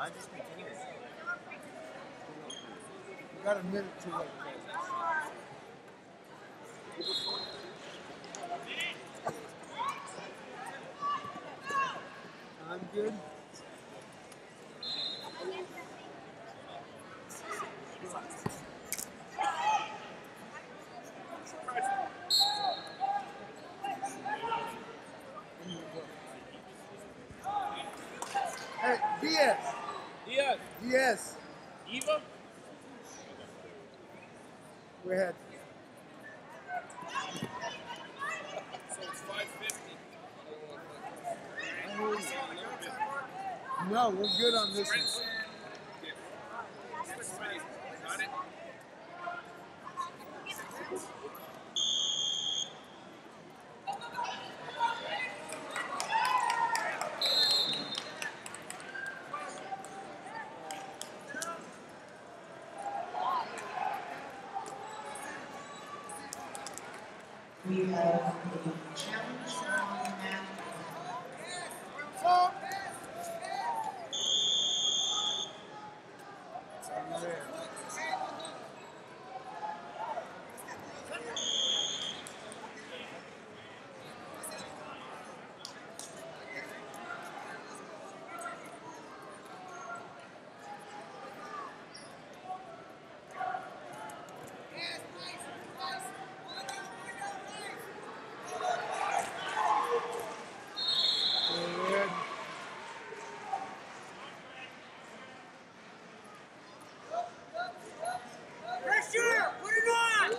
Just got a minute to wait. I'm good. Hey, Diaz. Diaz, Diaz. Eva, We're ahead. so it's 550. No, we're good on this one. We have a challenge on the mat. We're ahead. Pressure! Put it on!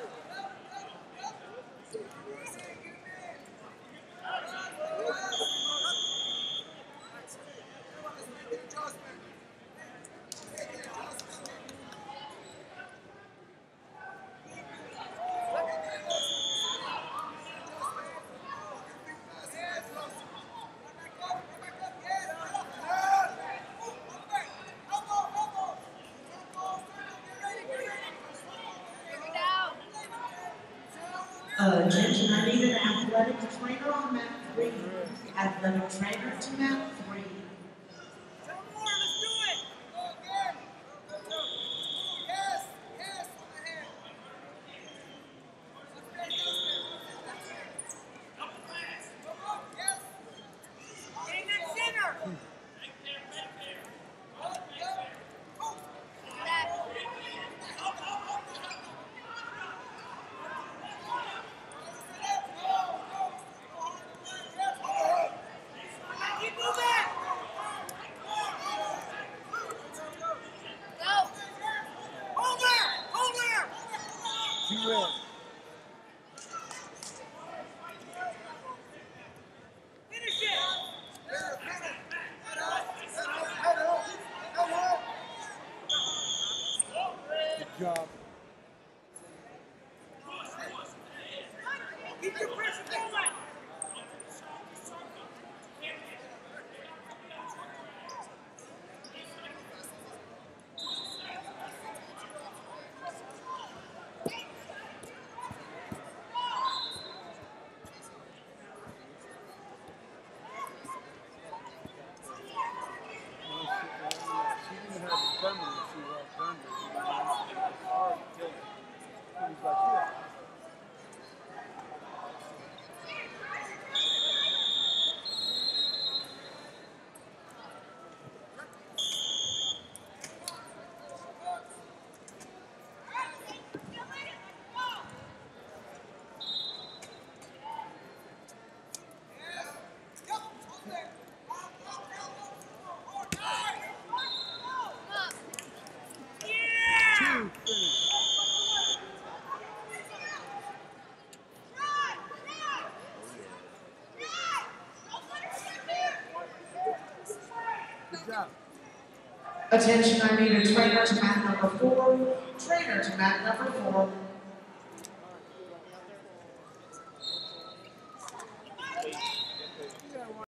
Uh, attention, I need an athletic trainer on mat three. Athletic trainer to mat Two! Good job. Keep your pressure going! Attention, I need a trainer to mat number four. Trainer to mat number four.